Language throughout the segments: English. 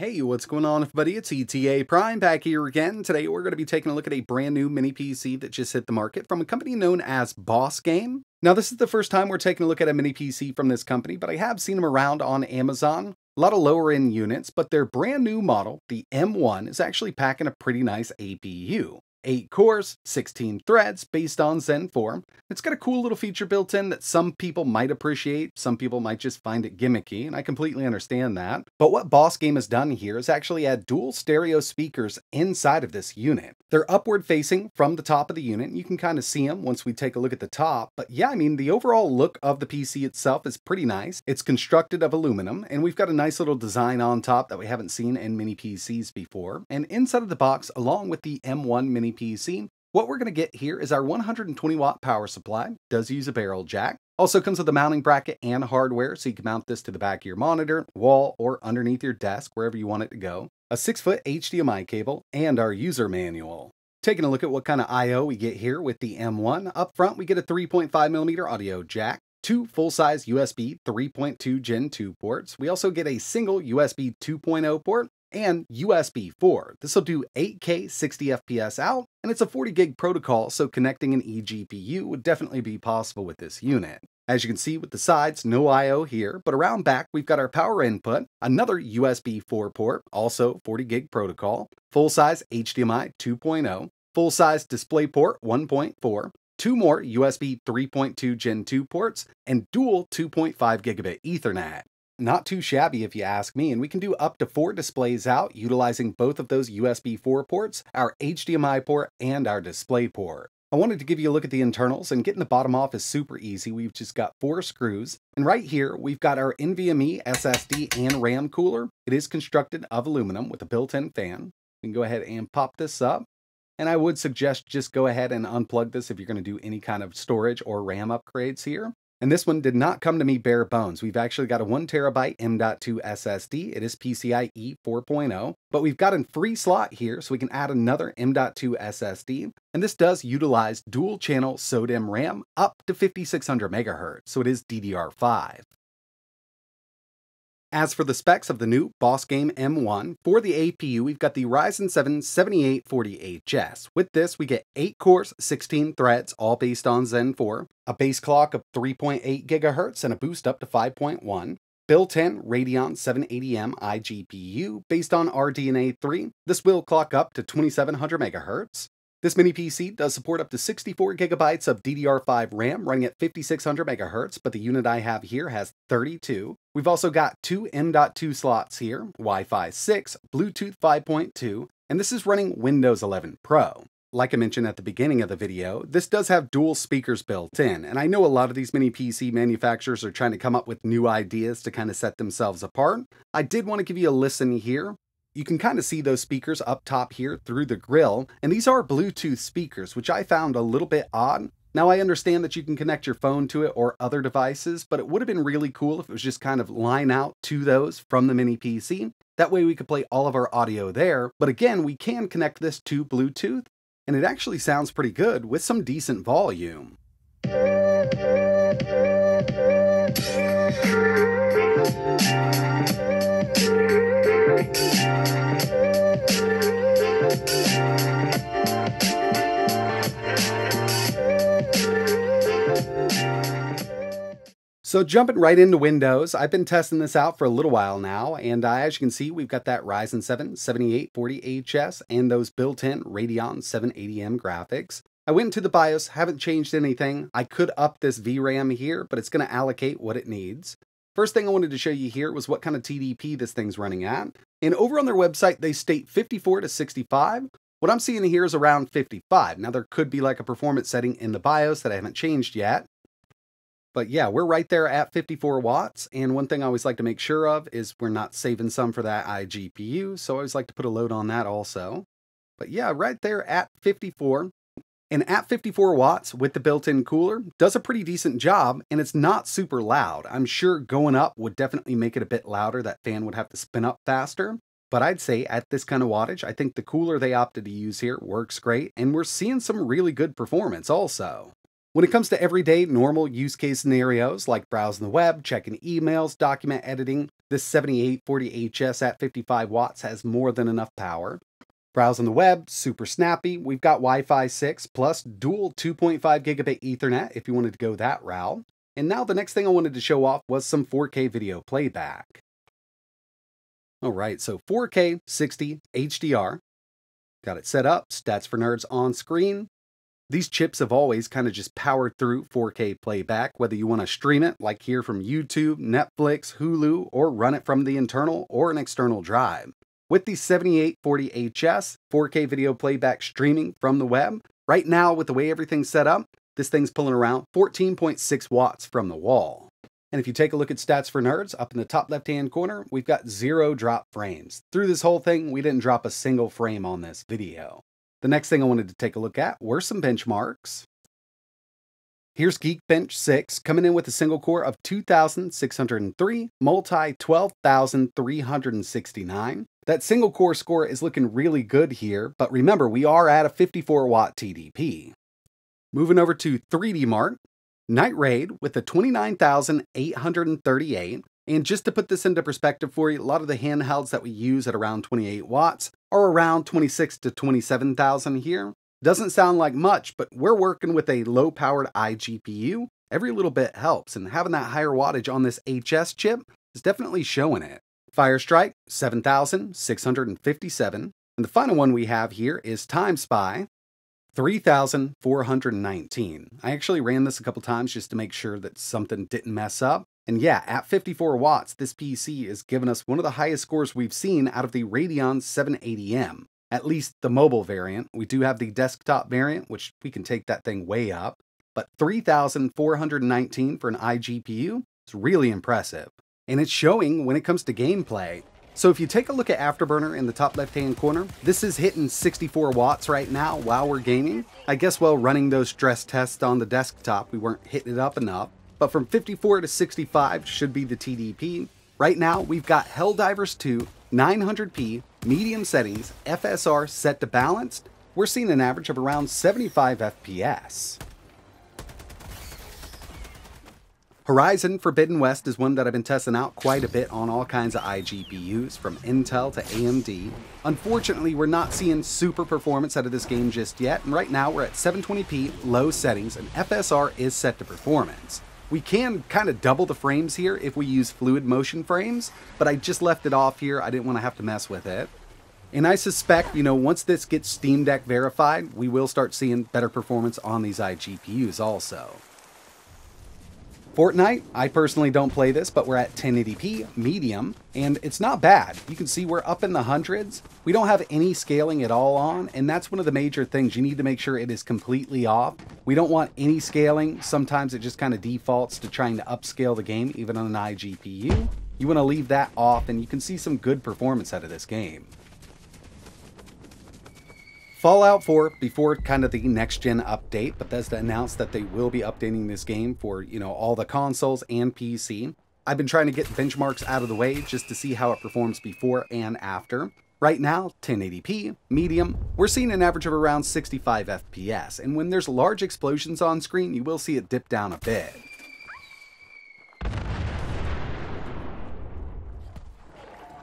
Hey, what's going on everybody? It's ETA Prime back here again. Today we're going to be taking a look at a brand new mini PC that just hit the market from a company known as Bosgame. Now this is the first time we're taking a look at a mini PC from this company, but I have seen them around on Amazon. A lot of lower end units, but their brand new model, the M1, is actually packing a pretty nice APU. 8 cores, 16 threads based on Zen 4. It's got a cool little feature built in that some people might appreciate, some people might just find it gimmicky, and I completely understand that. But what Bosgame has done here is actually add dual stereo speakers inside of this unit. They're upward facing from the top of the unit, you can kind of see them once we take a look at the top. But yeah, I mean, the overall look of the PC itself is pretty nice. It's constructed of aluminum, and we've got a nice little design on top that we haven't seen in mini PCs before. And inside of the box, along with the M1 mini PC. What we're going to get here is our 120 watt power supply, does use a barrel jack. Also comes with a mounting bracket and hardware, so you can mount this to the back of your monitor, wall, or underneath your desk, wherever you want it to go. A 6 foot HDMI cable, and our user manual. Taking a look at what kind of I.O. we get here with the M1, up front we get a 3.5mm audio jack, two full-size USB 3.2 Gen 2 ports. We also get a single USB 2.0 port and USB 4. This will do 8K 60 FPS out, and it's a 40 gig protocol, so connecting an eGPU would definitely be possible with this unit. As you can see with the sides, no I.O. here, but around back we've got our power input, another USB 4 port, also 40 gig protocol, full-size HDMI 2.0, full-size DisplayPort 1.4, two more USB 3.2 Gen 2 ports, and dual 2.5 gigabit Ethernet. Not too shabby if you ask me, and we can do up to four displays out utilizing both of those USB 4 ports, our HDMI port, and our display port. I wanted to give you a look at the internals, and getting the bottom off is super easy. We've just got four screws, and right here we've got our NVMe SSD and RAM cooler. It is constructed of aluminum with a built-in fan. We can go ahead and pop this up. And I would suggest just go ahead and unplug this if you're going to do any kind of storage or RAM upgrades here. And this one did not come to me bare bones. We've actually got a one terabyte M.2 SSD. It is PCIe 4.0, but we've got a free slot here so we can add another M.2 SSD. And this does utilize dual channel SODIMM RAM up to 5600 megahertz, so it is DDR5. As for the specs of the new Bosgame M1, for the APU, we've got the Ryzen 7 7840HS. With this, we get 8 cores, 16 threads, all based on Zen 4, a base clock of 3.8 GHz, and a boost up to 5.1. Built-in Radeon 780M iGPU based on RDNA 3. This will clock up to 2700 MHz. This mini PC does support up to 64 gigabytes of DDR5 RAM running at 5600 MHz, but the unit I have here has 32. We've also got two M.2 slots here, Wi-Fi 6, Bluetooth 5.2, and this is running Windows 11 Pro. Like I mentioned at the beginning of the video, this does have dual speakers built in, and I know a lot of these mini PC manufacturers are trying to come up with new ideas to kind of set themselves apart. I did want to give you a listen here. You can kind of see those speakers up top here through the grill, and these are Bluetooth speakers, which I found a little bit odd. Now, I understand that you can connect your phone to it or other devices, but it would have been really cool if it was just kind of line out to those from the mini PC. That way we could play all of our audio there, but again, we can connect this to Bluetooth, and it actually sounds pretty good with some decent volume. So jumping right into Windows, I've been testing this out for a little while now, and uh, as you can see, we've got that Ryzen 7 7840HS and those built-in Radeon 780M graphics. I went into the BIOS, haven't changed anything. I could up this VRAM here, but it's going to allocate what it needs. First thing I wanted to show you here was what kind of TDP this thing's running at. And over on their website, they state 54 to 65. What I'm seeing here is around 55. Now, there could be like a performance setting in the BIOS that I haven't changed yet. But yeah, we're right there at 54 watts. And one thing I always like to make sure of is we're not saving some for that iGPU. So I always like to put a load on that also. But yeah, right there at 54. And at 54 watts with the built-in cooler does a pretty decent job and it's not super loud. I'm sure going up would definitely make it a bit louder. That fan would have to spin up faster. But I'd say at this kind of wattage, I think the cooler they opted to use here works great and we're seeing some really good performance also. When it comes to everyday, normal use case scenarios like browsing the web, checking emails, document editing, this 7840HS at 55 watts has more than enough power. Browsing the web, super snappy. We've got Wi Fi 6 plus dual 2.5 gigabit Ethernet if you wanted to go that route. And now the next thing I wanted to show off was some 4K video playback. All right, so 4K 60 HDR. Got it set up, stats for nerds on screen. These chips have always kind of just powered through 4K playback, whether you want to stream it like here from YouTube, Netflix, Hulu, or run it from the internal or an external drive. With the 7840HS 4K video playback streaming from the web, right now with the way everything's set up, this thing's pulling around 14.6 watts from the wall. And if you take a look at stats for nerds, up in the top left hand corner, we've got zero drop frames. Through this whole thing, we didn't drop a single frame on this video. The next thing I wanted to take a look at were some benchmarks. Here's Geekbench 6 coming in with a single core of 2,603, multi 12,369. That single core score is looking really good here, but remember we are at a 54 watt TDP. Moving over to 3D Mark, Night Raid with a 29,838, and just to put this into perspective for you, a lot of the handhelds that we use at around 28 watts are around 26 to 27,000 here. Doesn't sound like much, but we're working with a low powered iGPU. Every little bit helps, and having that higher wattage on this HS chip is definitely showing it. Firestrike, 7,657. And the final one we have here is Time Spy, 3,419. I actually ran this a couple times just to make sure that something didn't mess up. And yeah, at 54 watts, this PC is giving us one of the highest scores we've seen out of the Radeon 780M. At least the mobile variant. We do have the desktop variant, which we can take that thing way up. But 3,419 for an iGPU is really impressive. And it's showing when it comes to gameplay. So if you take a look at Afterburner in the top left hand corner, this is hitting 64 watts right now while we're gaming. I guess while running those stress tests on the desktop, we weren't hitting it up enough but from 54 to 65 should be the TDP. Right now, we've got Helldivers 2, 900p, medium settings, FSR set to balanced. We're seeing an average of around 75 FPS. Horizon Forbidden West is one that I've been testing out quite a bit on all kinds of iGPUs, from Intel to AMD. Unfortunately, we're not seeing super performance out of this game just yet, and right now we're at 720p, low settings, and FSR is set to performance. We can kind of double the frames here if we use fluid motion frames, but I just left it off here. I didn't want to have to mess with it. And I suspect, you know, once this gets Steam Deck verified, we will start seeing better performance on these iGPUs also. Fortnite, I personally don't play this, but we're at 1080p, medium, and it's not bad. You can see we're up in the hundreds. We don't have any scaling at all on, and that's one of the major things. You need to make sure it is completely off. We don't want any scaling. Sometimes it just kind of defaults to trying to upscale the game, even on an iGPU. You want to leave that off, and you can see some good performance out of this game. Fallout 4, before kind of the next gen update, Bethesda announced that they will be updating this game for, you know, all the consoles and PC. I've been trying to get benchmarks out of the way just to see how it performs before and after. Right now, 1080p, medium, we're seeing an average of around 65 FPS, and when there's large explosions on screen, you will see it dip down a bit.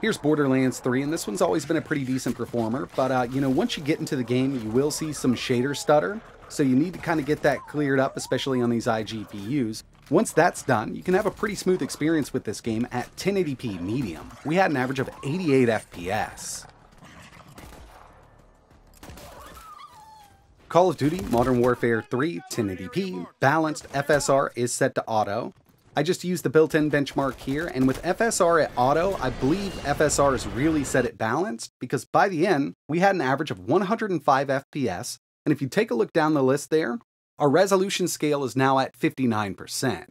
Here's Borderlands 3, and this one's always been a pretty decent performer, but uh, you know, once you get into the game, you will see some shader stutter, so you need to kind of get that cleared up, especially on these iGPUs. Once that's done, you can have a pretty smooth experience with this game at 1080p medium. We had an average of 88 FPS. Call of Duty Modern Warfare 3 1080p, balanced FSR is set to auto, I just used the built-in benchmark here, and with FSR at auto, I believe FSR has really set it balanced, because by the end, we had an average of 105 FPS, and if you take a look down the list there, our resolution scale is now at 59%.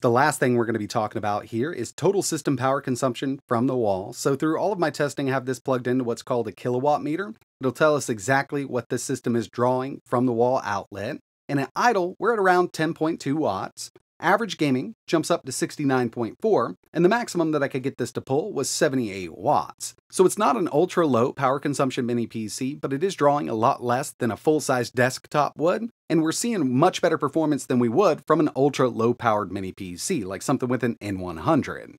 The last thing we're going to be talking about here is total system power consumption from the wall. So through all of my testing, I have this plugged into what's called a Kill A Watt meter. It'll tell us exactly what the system is drawing from the wall outlet. And at idle, we're at around 10.2 watts. Average gaming jumps up to 69.4, and the maximum that I could get this to pull was 78 watts. So it's not an ultra low power consumption mini PC, but it is drawing a lot less than a full size desktop would, and we're seeing much better performance than we would from an ultra low powered mini PC, like something with an N100.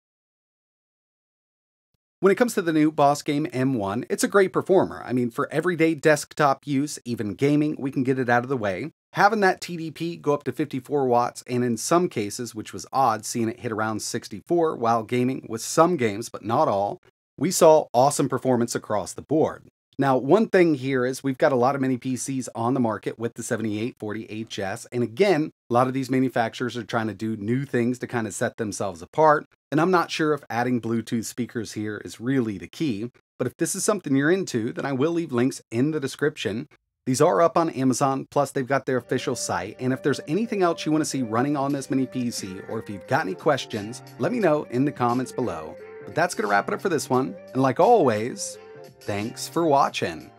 When it comes to the new Bosgame M1, it's a great performer. I mean, for everyday desktop use, even gaming, we can get it out of the way. Having that TDP go up to 54 watts, and in some cases, which was odd, seeing it hit around 64 while gaming with some games, but not all, we saw awesome performance across the board. Now, one thing here is we've got a lot of mini PCs on the market with the 7840 HS, and again, a lot of these manufacturers are trying to do new things to kind of set themselves apart, and I'm not sure if adding Bluetooth speakers here is really the key, but if this is something you're into, then I will leave links in the description. These are up on Amazon, plus they've got their official site, and if there's anything else you want to see running on this mini PC, or if you've got any questions, let me know in the comments below. But that's going to wrap it up for this one, and like always, Thanks for watching.